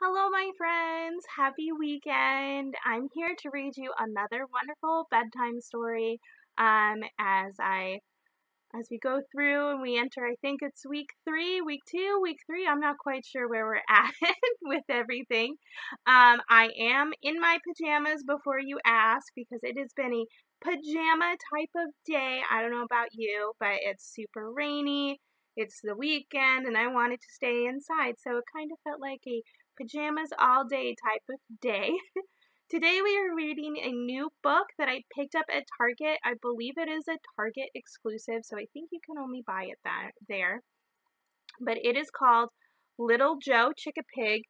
Hello, my friends. Happy weekend. I'm here to read you another wonderful bedtime story. Um, as I, as we go through and we enter, I think it's week three, week two, week three. I'm not quite sure where we're at with everything. Um, I am in my pajamas before you ask because it has been a pajama type of day. I don't know about you, but it's super rainy. It's the weekend and I wanted to stay inside, so it kind of felt like a pajamas all day type of day. Today we are reading a new book that I picked up at Target. I believe it is a Target exclusive, so I think you can only buy it that there. But it is called Little Joe Chick-a-Pig,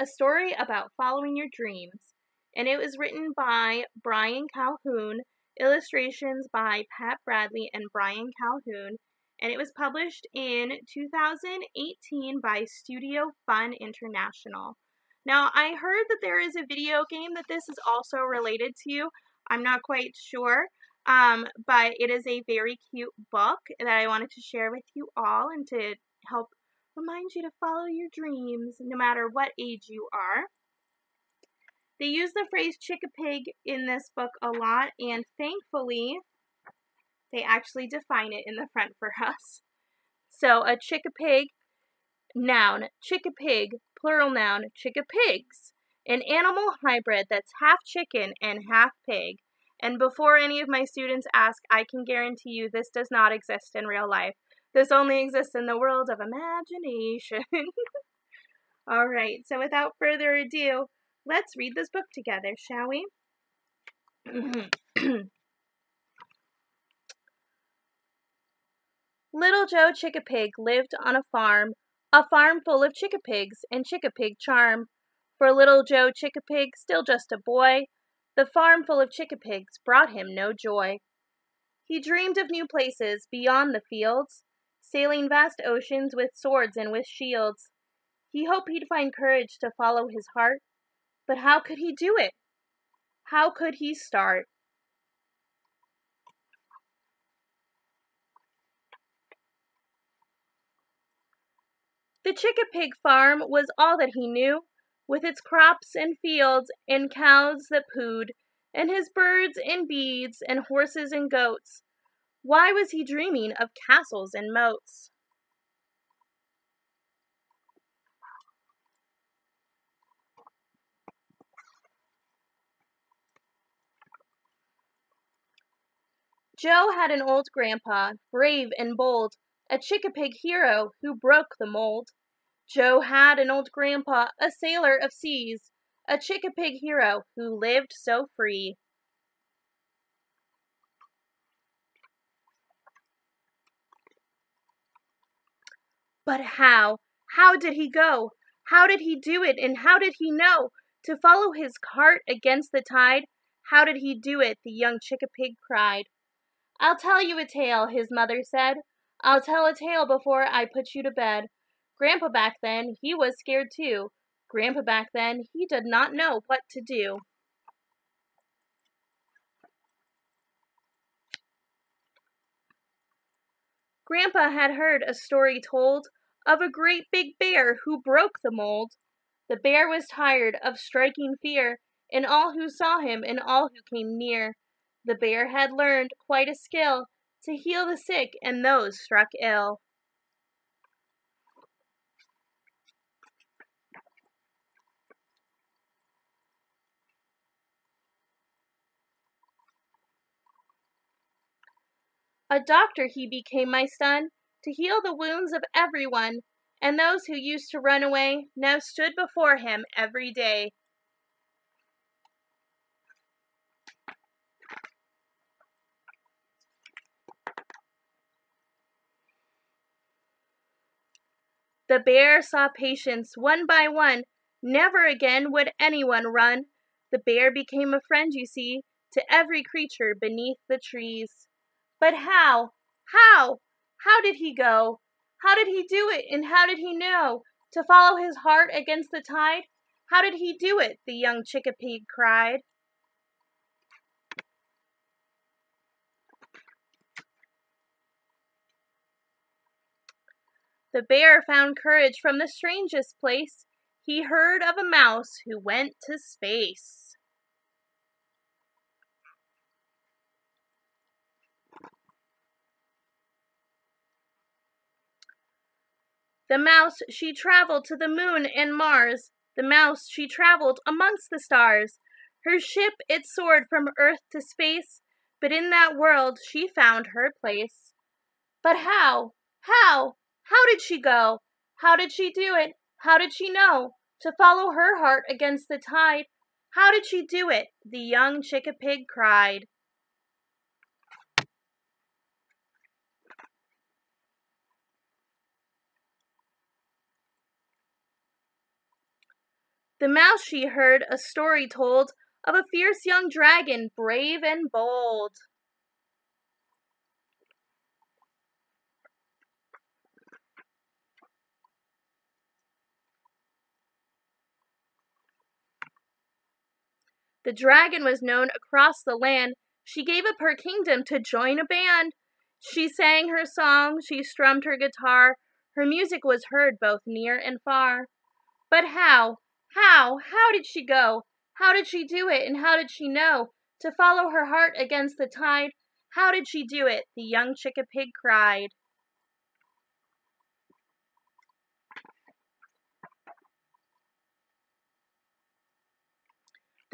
a story about following your dreams. And it was written by Brian Calhoun, illustrations by Pat Bradley and Brian Calhoun, and it was published in 2018 by Studio Fun International. Now, I heard that there is a video game that this is also related to. I'm not quite sure, um, but it is a very cute book that I wanted to share with you all and to help remind you to follow your dreams no matter what age you are. They use the phrase chick a pig in this book a lot, and thankfully, they actually define it in the front for us. So a chick-a-pig, noun, chick-a-pig, plural noun, chick-a-pigs. An animal hybrid that's half chicken and half pig. And before any of my students ask, I can guarantee you this does not exist in real life. This only exists in the world of imagination. All right, so without further ado, let's read this book together, shall we? Little Joe Chick-a-Pig lived on a farm, a farm full of chick-a-pigs and chick-a-pig charm. For little Joe Chick-a-Pig, still just a boy, the farm full of chick-a-pigs brought him no joy. He dreamed of new places beyond the fields, sailing vast oceans with swords and with shields. He hoped he'd find courage to follow his heart, but how could he do it? How could he start? The Chick-a-Pig farm was all that he knew, with its crops and fields and cows that pooed, and his birds and bees and horses and goats. Why was he dreaming of castles and moats? Joe had an old grandpa, brave and bold, a chick-a-pig hero who broke the mold. Joe had an old grandpa, a sailor of seas, a chick-a-pig hero who lived so free. But how? How did he go? How did he do it, and how did he know to follow his cart against the tide? How did he do it? The young chick-a-pig cried. I'll tell you a tale, his mother said. I'll tell a tale before I put you to bed. Grandpa back then, he was scared too. Grandpa back then, he did not know what to do. Grandpa had heard a story told of a great big bear who broke the mold. The bear was tired of striking fear in all who saw him and all who came near. The bear had learned quite a skill to heal the sick and those struck ill. A doctor he became, my son, to heal the wounds of everyone, and those who used to run away now stood before him every day. The bear saw patients one by one. Never again would anyone run. The bear became a friend, you see, to every creature beneath the trees. But how? How? How did he go? How did he do it, and how did he know to follow his heart against the tide? How did he do it? the young chick-a-pig cried. The bear found courage from the strangest place. he heard of a mouse who went to space. The mouse, she traveled to the moon and Mars. The mouse, she traveled amongst the stars. Her ship, it soared from earth to space, but in that world she found her place. But how? How? How did she go? How did she do it? How did she know? To follow her heart against the tide. How did she do it? The young chick-a-pig cried. The mouse she heard a story told of a fierce young dragon, brave and bold. The dragon was known across the land. She gave up her kingdom to join a band. She sang her song, she strummed her guitar. Her music was heard both near and far. But how, how, how did she go? How did she do it, and how did she know to follow her heart against the tide? How did she do it? The young chick-a-pig cried.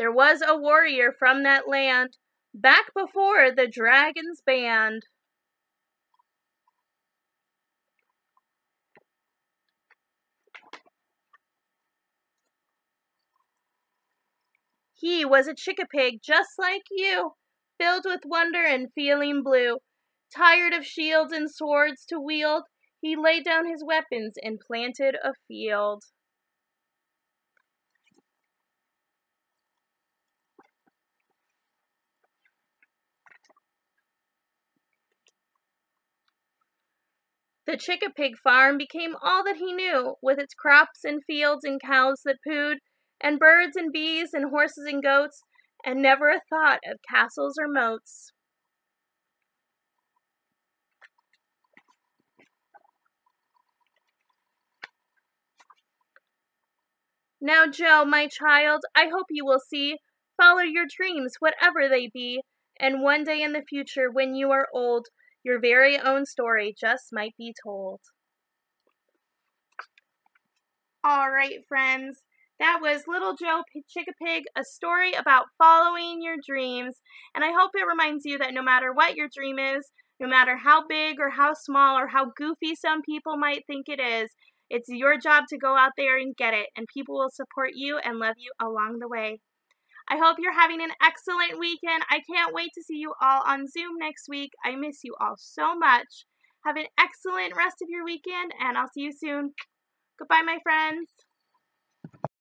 There was a warrior from that land back before the dragon's band. He was a chick-a-pig just like you, filled with wonder and feeling blue. Tired of shields and swords to wield, he laid down his weapons and planted a field. The Chick-a-Pig farm became all that he knew, with its crops and fields and cows that pooed, and birds and bees and horses and goats, and never a thought of castles or moats. Now, Joe, my child, I hope you will see, follow your dreams, whatever they be, and one day in the future, when you are old, your very own story just might be told. All right, friends. That was Little Joe Chick-a-Pig, a story about following your dreams. And I hope it reminds you that no matter what your dream is, no matter how big or how small or how goofy some people might think it is, it's your job to go out there and get it, and people will support you and love you along the way. I hope you're having an excellent weekend. I can't wait to see you all on Zoom next week. I miss you all so much. Have an excellent rest of your weekend, and I'll see you soon. Goodbye, my friends.